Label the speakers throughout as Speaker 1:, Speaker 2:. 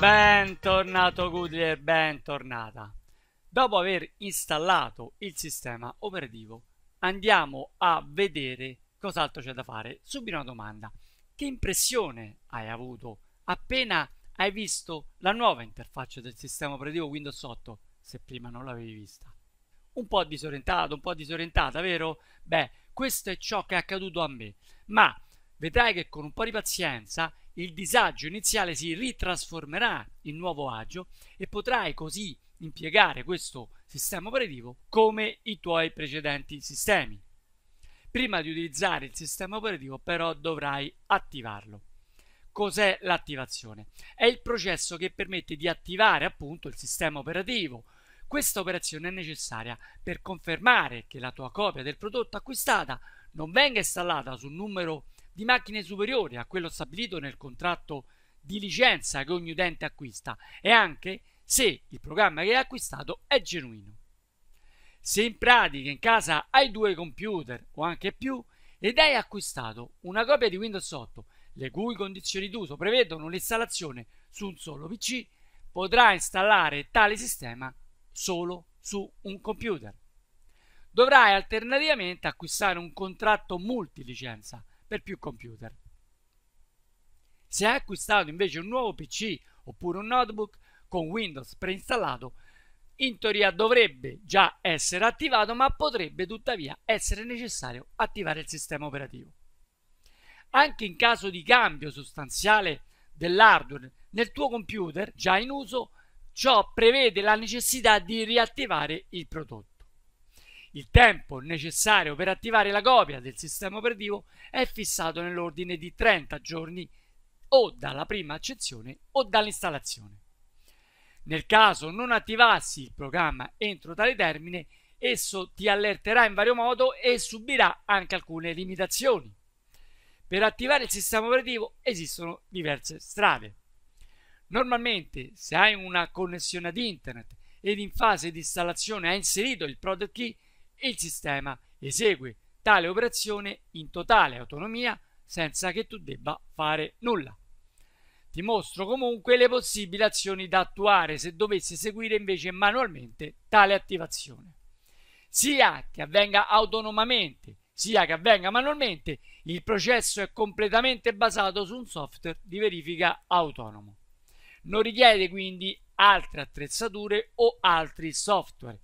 Speaker 1: Bentornato Goodyear, bentornata. Dopo aver installato il sistema operativo andiamo a vedere cos'altro c'è da fare. Subito una domanda. Che impressione hai avuto appena hai visto la nuova interfaccia del sistema operativo Windows 8 se prima non l'avevi vista? Un po' disorientato, un po' disorientata, vero? Beh, questo è ciò che è accaduto a me, ma vedrai che con un po' di pazienza il disagio iniziale si ritrasformerà in nuovo agio e potrai così impiegare questo sistema operativo come i tuoi precedenti sistemi. Prima di utilizzare il sistema operativo però dovrai attivarlo. Cos'è l'attivazione? È il processo che permette di attivare appunto il sistema operativo. Questa operazione è necessaria per confermare che la tua copia del prodotto acquistata non venga installata su un numero di macchine superiori a quello stabilito nel contratto di licenza che ogni utente acquista e anche se il programma che hai acquistato è genuino. Se in pratica in casa hai due computer o anche più ed hai acquistato una copia di Windows 8 le cui condizioni d'uso prevedono l'installazione su un solo PC, potrai installare tale sistema solo su un computer. Dovrai alternativamente acquistare un contratto multilicenza per più computer. Se hai acquistato invece un nuovo PC oppure un notebook con Windows preinstallato, in teoria dovrebbe già essere attivato, ma potrebbe tuttavia essere necessario attivare il sistema operativo. Anche in caso di cambio sostanziale dell'hardware nel tuo computer già in uso, ciò prevede la necessità di riattivare il prodotto. Il tempo necessario per attivare la copia del sistema operativo è fissato nell'ordine di 30 giorni o dalla prima accezione o dall'installazione. Nel caso non attivassi il programma entro tale termine, esso ti allerterà in vario modo e subirà anche alcune limitazioni. Per attivare il sistema operativo esistono diverse strade. Normalmente, se hai una connessione ad internet ed in fase di installazione hai inserito il product key, il sistema esegue tale operazione in totale autonomia senza che tu debba fare nulla. Ti mostro comunque le possibili azioni da attuare se dovessi eseguire invece manualmente tale attivazione. Sia che avvenga autonomamente, sia che avvenga manualmente, il processo è completamente basato su un software di verifica autonomo. Non richiede quindi altre attrezzature o altri software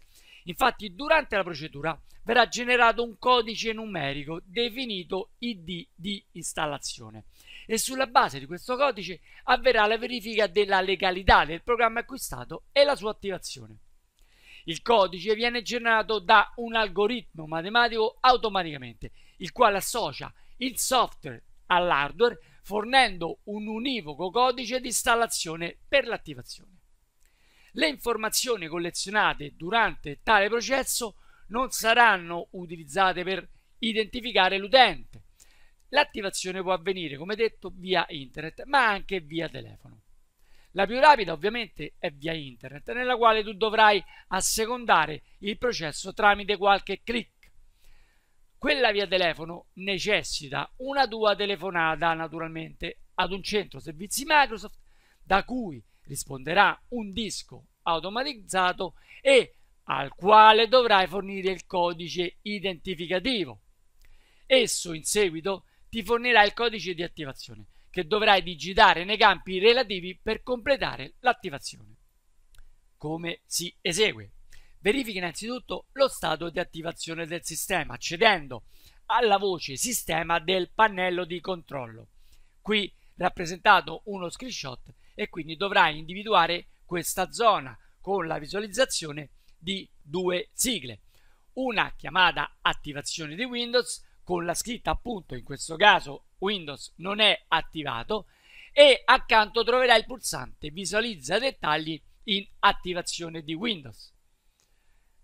Speaker 1: Infatti durante la procedura verrà generato un codice numerico definito ID di installazione e sulla base di questo codice avverrà la verifica della legalità del programma acquistato e la sua attivazione. Il codice viene generato da un algoritmo matematico automaticamente, il quale associa il software all'hardware fornendo un univoco codice di installazione per l'attivazione. Le informazioni collezionate durante tale processo non saranno utilizzate per identificare l'utente. L'attivazione può avvenire, come detto, via internet, ma anche via telefono. La più rapida ovviamente è via internet, nella quale tu dovrai assecondare il processo tramite qualche click. Quella via telefono necessita una tua telefonata naturalmente ad un centro servizi Microsoft da cui risponderà un disco automatizzato e al quale dovrai fornire il codice identificativo. Esso in seguito ti fornirà il codice di attivazione che dovrai digitare nei campi relativi per completare l'attivazione. Come si esegue? Verifica innanzitutto lo stato di attivazione del sistema accedendo alla voce sistema del pannello di controllo. Qui rappresentato uno screenshot e quindi dovrai individuare questa zona con la visualizzazione di due sigle. Una chiamata attivazione di Windows con la scritta appunto in questo caso Windows non è attivato e accanto troverai il pulsante visualizza dettagli in attivazione di Windows.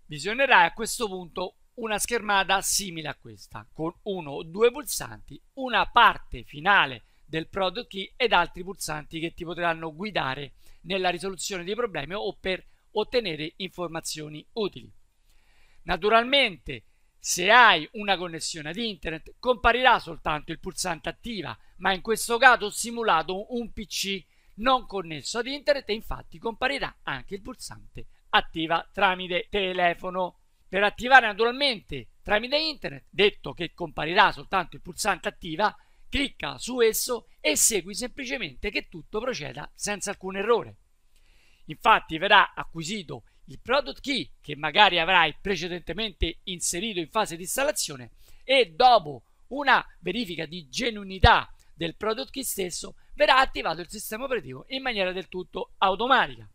Speaker 1: Visionerai a questo punto una schermata simile a questa con uno o due pulsanti, una parte finale del product key ed altri pulsanti che ti potranno guidare nella risoluzione dei problemi o per ottenere informazioni utili. Naturalmente, se hai una connessione ad internet, comparirà soltanto il pulsante attiva, ma in questo caso ho simulato un PC non connesso ad internet e infatti comparirà anche il pulsante attiva tramite telefono. Per attivare naturalmente tramite internet, detto che comparirà soltanto il pulsante attiva, clicca su esso e segui semplicemente che tutto proceda senza alcun errore. Infatti verrà acquisito il product key che magari avrai precedentemente inserito in fase di installazione e dopo una verifica di genuinità del product key stesso verrà attivato il sistema operativo in maniera del tutto automatica.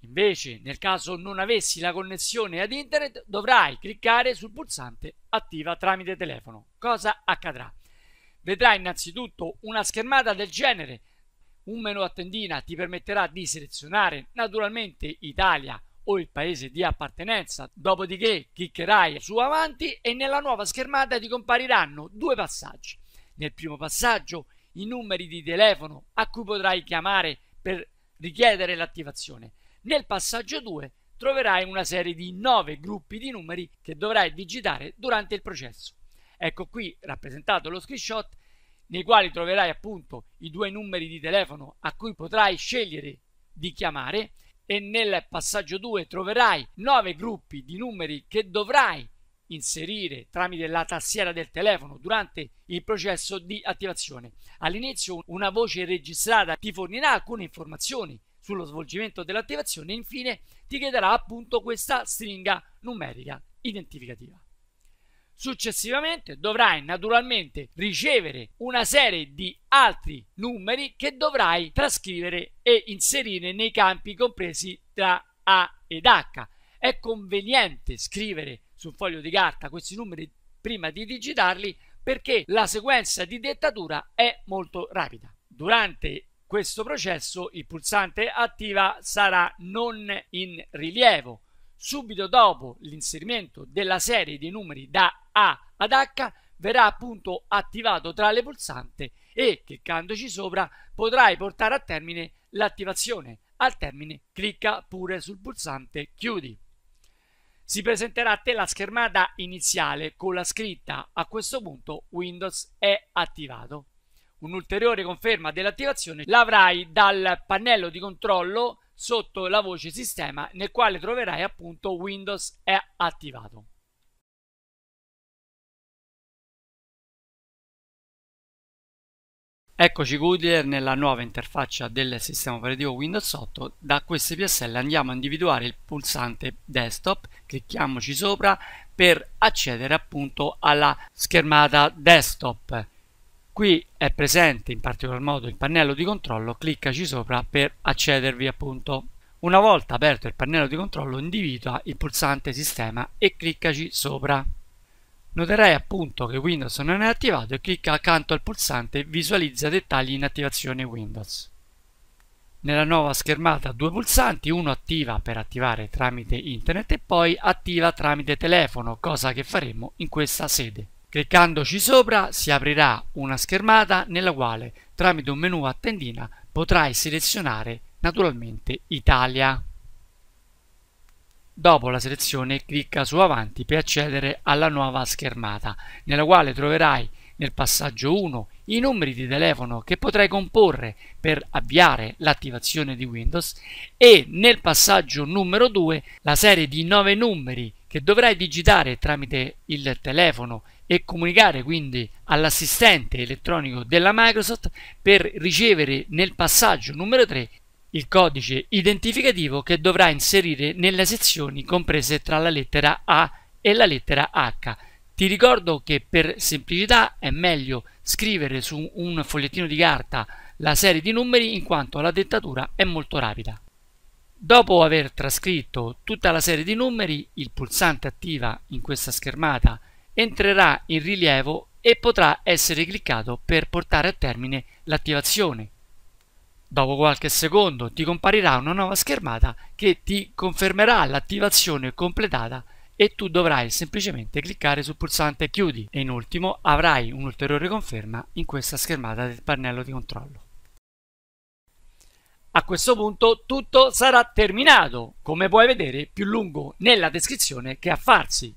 Speaker 1: Invece, nel caso non avessi la connessione ad internet, dovrai cliccare sul pulsante attiva tramite telefono. Cosa accadrà? Vedrai innanzitutto una schermata del genere. Un menu a tendina ti permetterà di selezionare naturalmente Italia o il paese di appartenenza, dopodiché cliccherai su avanti e nella nuova schermata ti compariranno due passaggi. Nel primo passaggio i numeri di telefono a cui potrai chiamare per richiedere l'attivazione nel passaggio 2 troverai una serie di 9 gruppi di numeri che dovrai digitare durante il processo. Ecco qui rappresentato lo screenshot nei quali troverai appunto i due numeri di telefono a cui potrai scegliere di chiamare e nel passaggio 2 troverai 9 gruppi di numeri che dovrai inserire tramite la tastiera del telefono durante il processo di attivazione. All'inizio una voce registrata ti fornirà alcune informazioni sullo svolgimento dell'attivazione e infine ti chiederà appunto questa stringa numerica identificativa. Successivamente dovrai naturalmente ricevere una serie di altri numeri che dovrai trascrivere e inserire nei campi compresi tra A ed H. È conveniente scrivere sul foglio di carta questi numeri prima di digitarli perché la sequenza di dettatura è molto rapida. Durante questo processo il pulsante attiva sarà non in rilievo. Subito dopo l'inserimento della serie di numeri da A ad H verrà appunto attivato tra le pulsante e cliccandoci sopra potrai portare a termine l'attivazione. Al termine clicca pure sul pulsante chiudi. Si presenterà a te la schermata iniziale con la scritta a questo punto Windows è attivato. Un'ulteriore conferma dell'attivazione l'avrai dal pannello di controllo sotto la voce sistema nel quale troverai appunto Windows è attivato. Eccoci Goodyear nella nuova interfaccia del sistema operativo Windows 8. Da queste PSL andiamo a individuare il pulsante desktop, clicchiamoci sopra per accedere appunto alla schermata desktop. Qui è presente in particolar modo il pannello di controllo, cliccaci sopra per accedervi appunto. Una volta aperto il pannello di controllo individua il pulsante sistema e cliccaci sopra. Noterai appunto che Windows non è attivato e clicca accanto al pulsante visualizza dettagli in attivazione Windows. Nella nuova schermata due pulsanti, uno attiva per attivare tramite internet e poi attiva tramite telefono, cosa che faremo in questa sede. Cliccandoci sopra si aprirà una schermata nella quale tramite un menu a tendina potrai selezionare naturalmente Italia. Dopo la selezione clicca su avanti per accedere alla nuova schermata nella quale troverai nel passaggio 1 i numeri di telefono che potrai comporre per avviare l'attivazione di Windows e nel passaggio numero 2 la serie di 9 numeri che dovrai digitare tramite il telefono e comunicare quindi all'assistente elettronico della Microsoft per ricevere nel passaggio numero 3 il codice identificativo che dovrà inserire nelle sezioni comprese tra la lettera A e la lettera H. Ti ricordo che per semplicità è meglio scrivere su un fogliettino di carta la serie di numeri in quanto la dettatura è molto rapida. Dopo aver trascritto tutta la serie di numeri, il pulsante attiva in questa schermata entrerà in rilievo e potrà essere cliccato per portare a termine l'attivazione. Dopo qualche secondo ti comparirà una nuova schermata che ti confermerà l'attivazione completata e tu dovrai semplicemente cliccare sul pulsante chiudi e in ultimo avrai un'ulteriore conferma in questa schermata del pannello di controllo. A questo punto tutto sarà terminato, come puoi vedere più lungo nella descrizione che a farsi.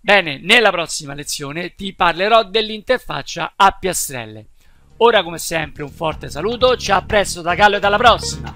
Speaker 1: Bene, nella prossima lezione ti parlerò dell'interfaccia a piastrelle. Ora come sempre un forte saluto, ci a presto da Gallo e alla prossima!